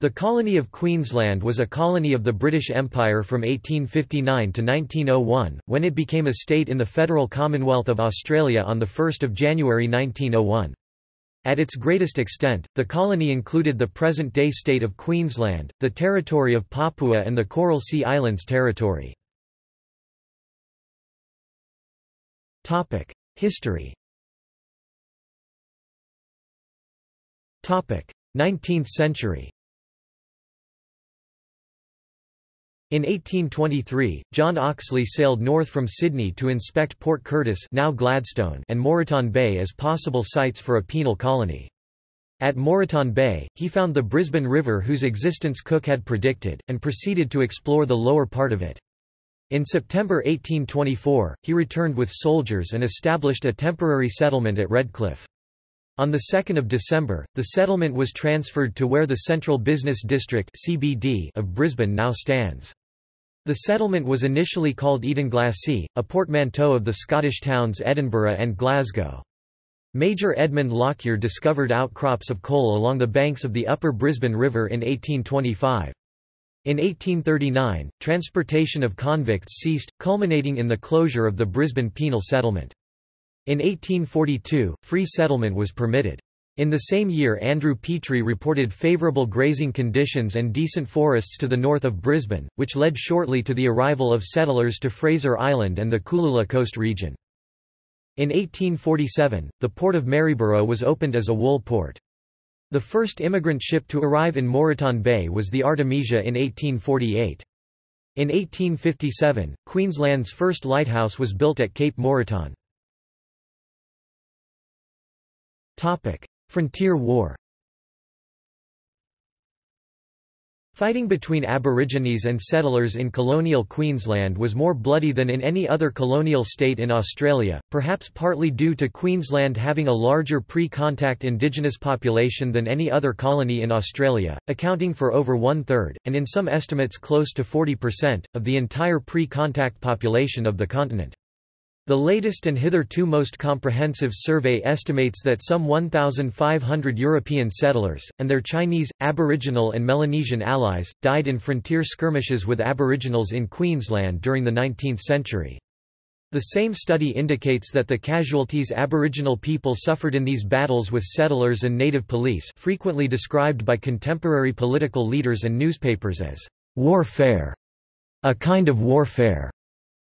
The colony of Queensland was a colony of the British Empire from 1859 to 1901, when it became a state in the Federal Commonwealth of Australia on 1 January 1901. At its greatest extent, the colony included the present-day state of Queensland, the territory of Papua and the Coral Sea Islands Territory. History 19th century In 1823, John Oxley sailed north from Sydney to inspect Port Curtis now Gladstone and Moreton Bay as possible sites for a penal colony. At Moreton Bay, he found the Brisbane River whose existence Cook had predicted, and proceeded to explore the lower part of it. In September 1824, he returned with soldiers and established a temporary settlement at Redcliffe. On 2 December, the settlement was transferred to where the Central Business District (CBD) of Brisbane now stands. The settlement was initially called Edenglassie, a portmanteau of the Scottish towns Edinburgh and Glasgow. Major Edmund Lockyer discovered outcrops of coal along the banks of the upper Brisbane River in 1825. In 1839, transportation of convicts ceased, culminating in the closure of the Brisbane penal settlement. In 1842, free settlement was permitted. In the same year Andrew Petrie reported favourable grazing conditions and decent forests to the north of Brisbane, which led shortly to the arrival of settlers to Fraser Island and the Cooloola Coast region. In 1847, the port of Maryborough was opened as a wool port. The first immigrant ship to arrive in Moreton Bay was the Artemisia in 1848. In 1857, Queensland's first lighthouse was built at Cape Moreton. Frontier War Fighting between Aborigines and settlers in colonial Queensland was more bloody than in any other colonial state in Australia, perhaps partly due to Queensland having a larger pre-contact indigenous population than any other colony in Australia, accounting for over one-third, and in some estimates close to 40%, of the entire pre-contact population of the continent. The latest and hitherto most comprehensive survey estimates that some 1,500 European settlers, and their Chinese, Aboriginal and Melanesian allies, died in frontier skirmishes with Aboriginals in Queensland during the 19th century. The same study indicates that the casualties Aboriginal people suffered in these battles with settlers and native police frequently described by contemporary political leaders and newspapers as warfare, a kind of warfare,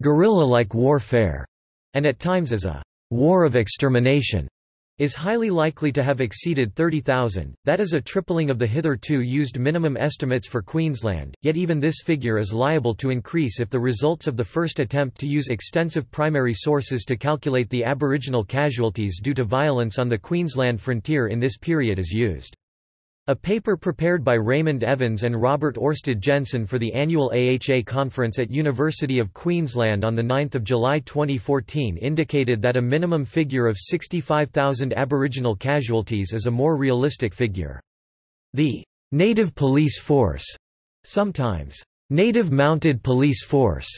guerrilla-like warfare and at times as a war of extermination, is highly likely to have exceeded 30,000, that is a tripling of the hitherto used minimum estimates for Queensland, yet even this figure is liable to increase if the results of the first attempt to use extensive primary sources to calculate the Aboriginal casualties due to violence on the Queensland frontier in this period is used. A paper prepared by Raymond Evans and Robert Orsted Jensen for the annual AHA conference at University of Queensland on 9 July 2014 indicated that a minimum figure of 65,000 Aboriginal casualties is a more realistic figure. The «native police force», sometimes «native mounted police force»,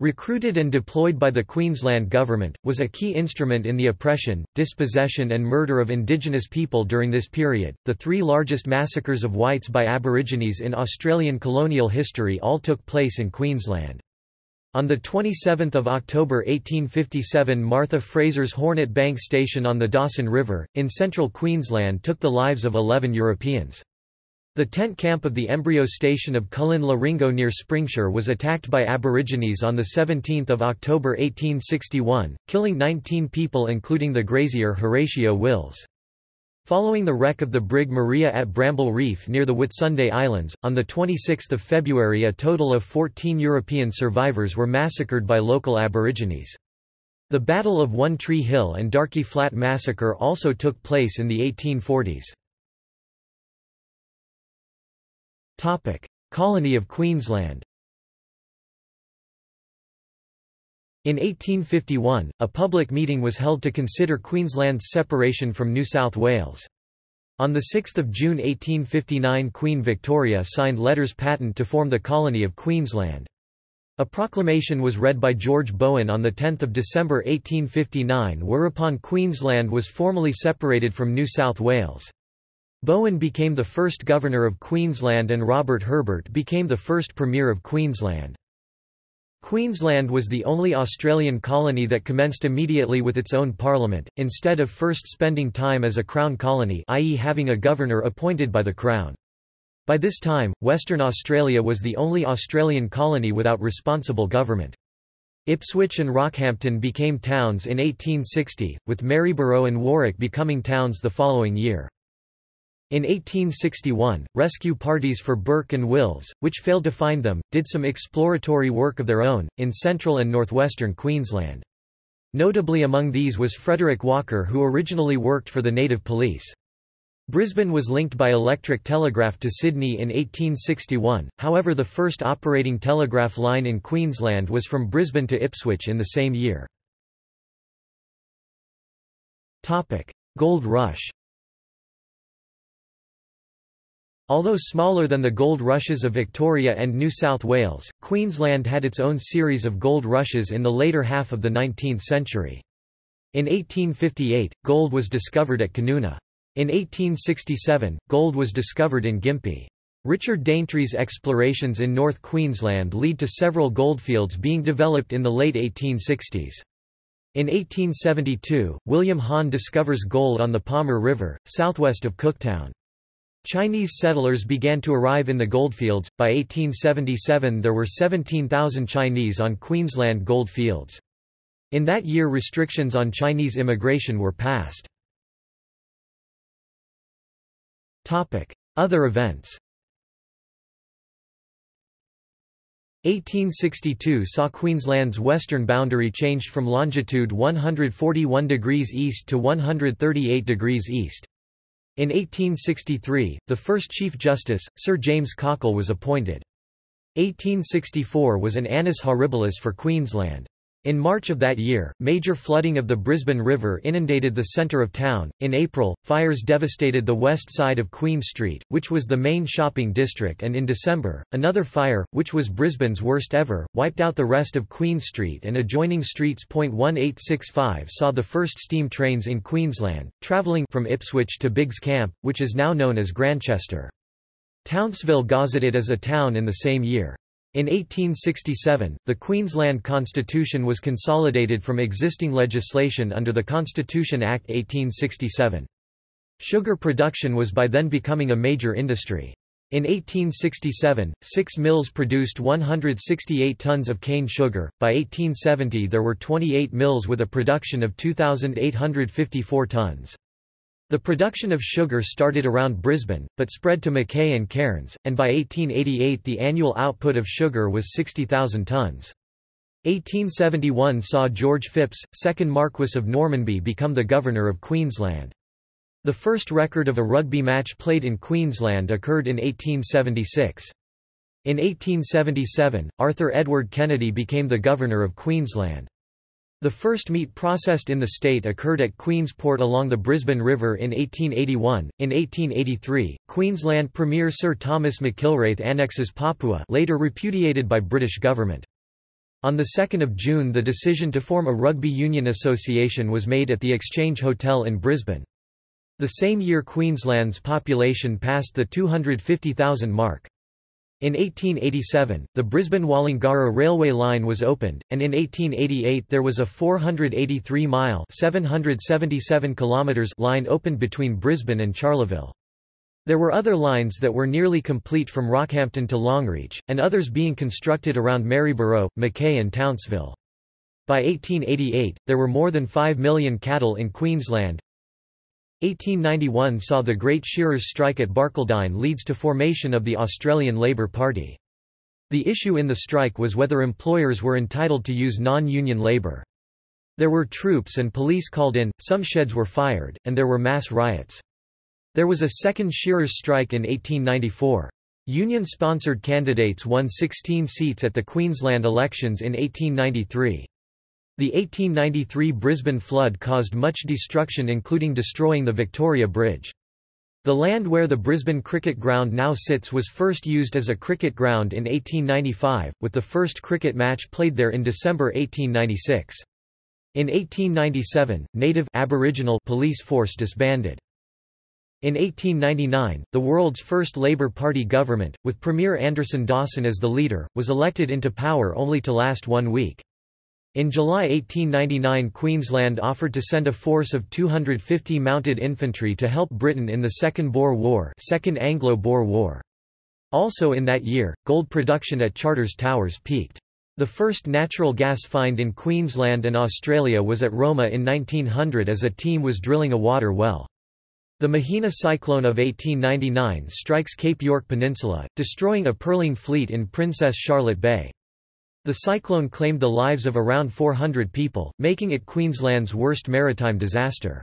Recruited and deployed by the Queensland government, was a key instrument in the oppression, dispossession and murder of Indigenous people during this period. The three largest massacres of whites by Aborigines in Australian colonial history all took place in Queensland. On 27 October 1857 Martha Fraser's Hornet Bank Station on the Dawson River, in central Queensland took the lives of 11 Europeans. The tent camp of the embryo station of Cullin-la-ringo near Springsure was attacked by Aborigines on 17 October 1861, killing 19 people including the grazier Horatio Wills. Following the wreck of the brig Maria at Bramble Reef near the Whitsunday Islands, on 26 February a total of 14 European survivors were massacred by local Aborigines. The Battle of One Tree Hill and Darkey Flat massacre also took place in the 1840s. Topic: Colony of Queensland. In 1851, a public meeting was held to consider Queensland's separation from New South Wales. On 6 June 1859 Queen Victoria signed letters patent to form the colony of Queensland. A proclamation was read by George Bowen on 10 December 1859 whereupon Queensland was formally separated from New South Wales. Bowen became the first Governor of Queensland and Robert Herbert became the first Premier of Queensland. Queensland was the only Australian colony that commenced immediately with its own parliament, instead of first spending time as a Crown colony i.e. having a governor appointed by the Crown. By this time, Western Australia was the only Australian colony without responsible government. Ipswich and Rockhampton became towns in 1860, with Maryborough and Warwick becoming towns the following year. In 1861, rescue parties for Burke and Wills, which failed to find them, did some exploratory work of their own, in central and northwestern Queensland. Notably among these was Frederick Walker who originally worked for the native police. Brisbane was linked by electric telegraph to Sydney in 1861, however the first operating telegraph line in Queensland was from Brisbane to Ipswich in the same year. Gold Rush Although smaller than the gold rushes of Victoria and New South Wales, Queensland had its own series of gold rushes in the later half of the 19th century. In 1858, gold was discovered at Canoona. In 1867, gold was discovered in Gympie. Richard Daintree's explorations in North Queensland lead to several goldfields being developed in the late 1860s. In 1872, William Hann discovers gold on the Palmer River, southwest of Cooktown. Chinese settlers began to arrive in the goldfields. By 1877, there were 17,000 Chinese on Queensland gold fields. In that year, restrictions on Chinese immigration were passed. Topic: Other events 1862 saw Queensland's western boundary changed from longitude 141 degrees east to 138 degrees east. In 1863, the first Chief Justice, Sir James Cockle was appointed. 1864 was an annus horribilis for Queensland. In March of that year, major flooding of the Brisbane River inundated the centre of town. In April, fires devastated the west side of Queen Street, which was the main shopping district, and in December, another fire, which was Brisbane's worst ever, wiped out the rest of Queen Street and adjoining streets. 1865 saw the first steam trains in Queensland, travelling from Ipswich to Biggs Camp, which is now known as Grandchester. Townsville gazetted as a town in the same year. In 1867, the Queensland Constitution was consolidated from existing legislation under the Constitution Act 1867. Sugar production was by then becoming a major industry. In 1867, six mills produced 168 tons of cane sugar. By 1870, there were 28 mills with a production of 2,854 tons. The production of sugar started around Brisbane, but spread to Mackay and Cairns, and by 1888 the annual output of sugar was 60,000 tonnes. 1871 saw George Phipps, 2nd Marquess of Normanby become the Governor of Queensland. The first record of a rugby match played in Queensland occurred in 1876. In 1877, Arthur Edward Kennedy became the Governor of Queensland. The first meat processed in the state occurred at Queensport along the Brisbane River in 1881. In 1883, Queensland Premier Sir Thomas McIlwraith annexes Papua, later repudiated by British government. On 2 June the decision to form a rugby union association was made at the Exchange Hotel in Brisbane. The same year Queensland's population passed the 250,000 mark. In 1887, the Brisbane-Wallangarra railway line was opened, and in 1888 there was a 483-mile (777 kilometers) line opened between Brisbane and Charleville. There were other lines that were nearly complete from Rockhampton to Longreach, and others being constructed around Maryborough, Mackay and Townsville. By 1888, there were more than 5 million cattle in Queensland, 1891 saw the Great Shearers' Strike at Barcaldine leads to formation of the Australian Labor Party. The issue in the strike was whether employers were entitled to use non-union labour. There were troops and police called in, some sheds were fired, and there were mass riots. There was a second shearers' strike in 1894. Union-sponsored candidates won 16 seats at the Queensland elections in 1893. The 1893 Brisbane flood caused much destruction including destroying the Victoria Bridge. The land where the Brisbane Cricket Ground now sits was first used as a cricket ground in 1895, with the first cricket match played there in December 1896. In 1897, native Aboriginal police force disbanded. In 1899, the world's first Labour Party government, with Premier Anderson Dawson as the leader, was elected into power only to last one week. In July 1899 Queensland offered to send a force of 250 mounted infantry to help Britain in the Second Boer War, Second Anglo-Boer War. Also in that year, gold production at Charters Towers peaked. The first natural gas find in Queensland and Australia was at Roma in 1900 as a team was drilling a water well. The Mahina cyclone of 1899 strikes Cape York Peninsula, destroying a pearling fleet in Princess Charlotte Bay. The cyclone claimed the lives of around 400 people, making it Queensland's worst maritime disaster.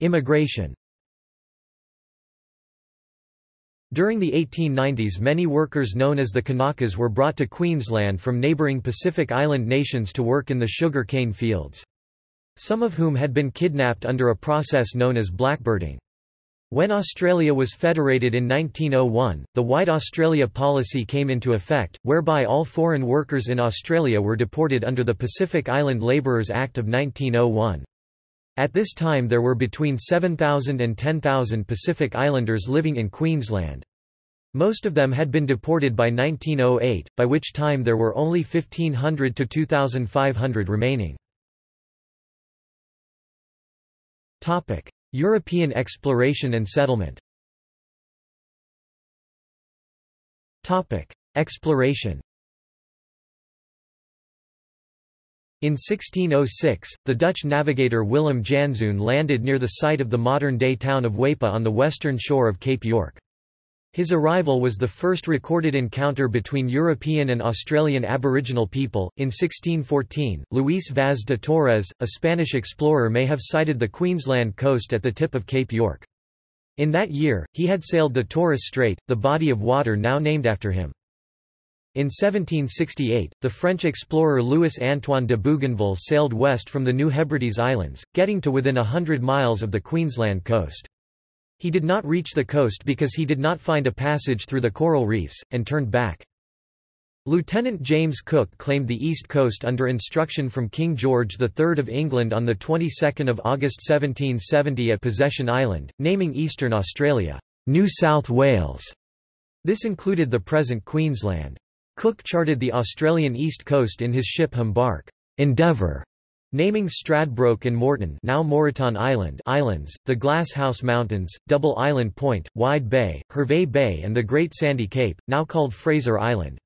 Immigration During the 1890s many workers known as the Kanakas were brought to Queensland from neighbouring Pacific Island nations to work in the sugar cane fields. Some of whom had been kidnapped under a process known as blackbirding. When Australia was federated in 1901, the White Australia policy came into effect, whereby all foreign workers in Australia were deported under the Pacific Island Labourers Act of 1901. At this time there were between 7,000 and 10,000 Pacific Islanders living in Queensland. Most of them had been deported by 1908, by which time there were only 1,500 to 2,500 remaining. European exploration and settlement Exploration In 1606, the Dutch navigator Willem Janszoon landed near the site of the modern-day town of Weipa on the western shore of Cape York. His arrival was the first recorded encounter between European and Australian Aboriginal people. In 1614, Luis Vaz de Torres, a Spanish explorer, may have sighted the Queensland coast at the tip of Cape York. In that year, he had sailed the Torres Strait, the body of water now named after him. In 1768, the French explorer Louis-Antoine de Bougainville sailed west from the New Hebrides Islands, getting to within a hundred miles of the Queensland coast. He did not reach the coast because he did not find a passage through the coral reefs, and turned back. Lieutenant James Cook claimed the east coast under instruction from King George III of England on the 22nd of August 1770 at Possession Island, naming eastern Australia, New South Wales. This included the present Queensland. Cook charted the Australian east coast in his ship Humbark Endeavour, naming Stradbroke and Morton now Moreton Island islands, the Glass House Mountains, Double Island Point, Wide Bay, Hervey Bay and the Great Sandy Cape, now called Fraser Island.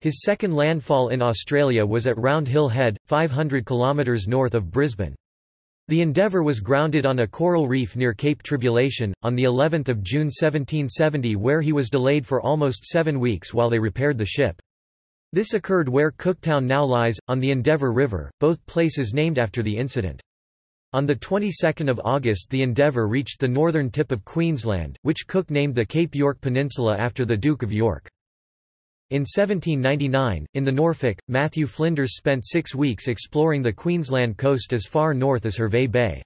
His second landfall in Australia was at Round Hill Head, 500 km north of Brisbane. The Endeavour was grounded on a coral reef near Cape Tribulation, on the 11th of June 1770 where he was delayed for almost seven weeks while they repaired the ship. This occurred where Cooktown now lies, on the Endeavour River, both places named after the incident. On the 22nd of August the Endeavour reached the northern tip of Queensland, which Cook named the Cape York Peninsula after the Duke of York. In 1799, in the Norfolk, Matthew Flinders spent six weeks exploring the Queensland coast as far north as Hervey Bay.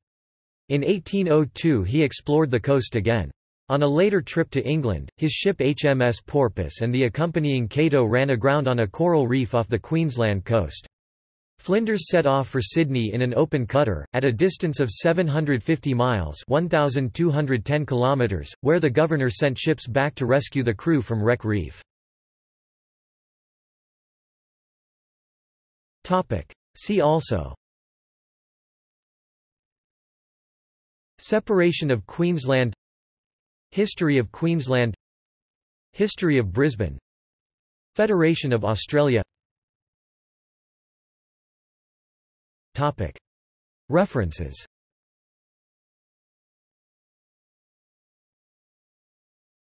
In 1802 he explored the coast again. On a later trip to England, his ship HMS Porpoise and the accompanying Cato ran aground on a coral reef off the Queensland coast. Flinders set off for Sydney in an open cutter, at a distance of 750 miles 1,210 kilometres, where the governor sent ships back to rescue the crew from Wreck Reef. See also Separation of Queensland History of Queensland. History of Brisbane. Federation of Australia. References